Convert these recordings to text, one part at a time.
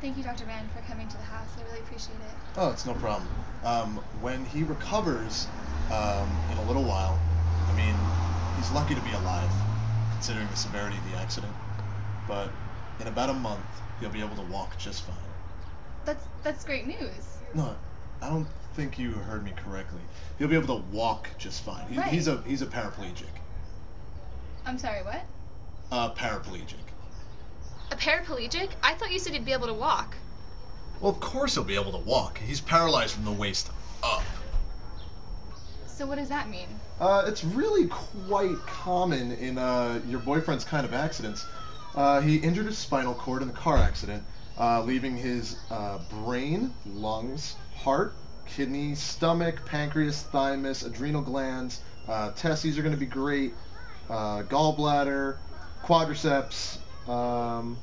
Thank you, Dr. Mann, for coming to the house. I really appreciate it. Oh, it's no problem. Um, when he recovers um, in a little while, I mean, he's lucky to be alive, considering the severity of the accident. But in about a month, he'll be able to walk just fine. That's that's great news. No, I don't think you heard me correctly. He'll be able to walk just fine. He, Right. He's a he's a paraplegic. I'm sorry, what? Uh, paraplegic. A paraplegic? I thought you said he'd be able to walk. Well, of course he'll be able to walk. He's paralyzed from the waist up. So what does that mean? Uh, it's really quite common in uh, your boyfriend's kind of accidents. Uh, he injured his spinal cord in a car accident, uh, leaving his uh, brain, lungs, heart, kidney, stomach, pancreas, thymus, adrenal glands, uh, testes are going to be great, uh, gallbladder, quadriceps. Um,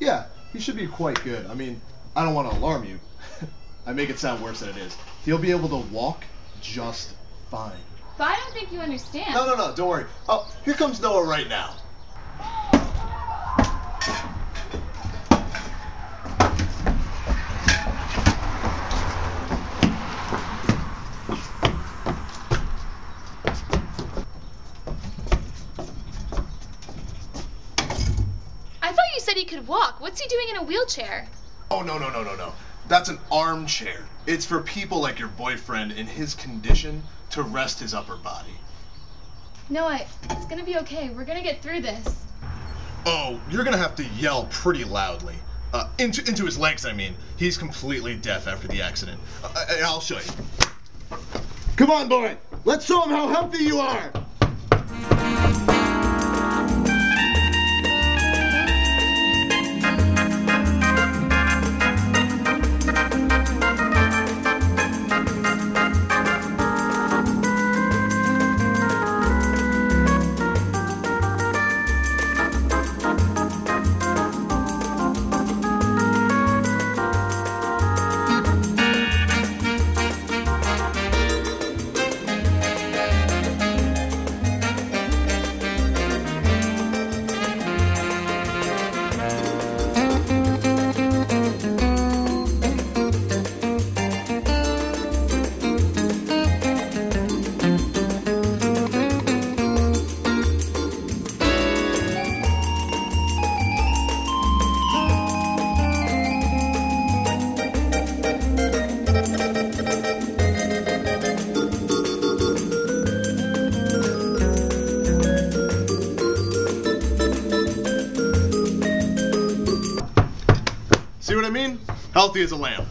yeah, he should be quite good. I mean, I don't want to alarm you. I make it sound worse than it is. He'll be able to walk just fine. But I don't think you understand. No, no, no, don't worry. Oh, here comes Noah right now. Could walk. What's he doing in a wheelchair? Oh, no, no, no, no, no. That's an armchair. It's for people like your boyfriend in his condition to rest his upper body. Noah, it's gonna be okay. We're gonna get through this. Oh, you're gonna have to yell pretty loudly. Uh, into into his legs, I mean. He's completely deaf after the accident. Uh, I, I'll show you. Come on, boy. Let's show him how healthy you are. See what I mean? Healthy as a lamb.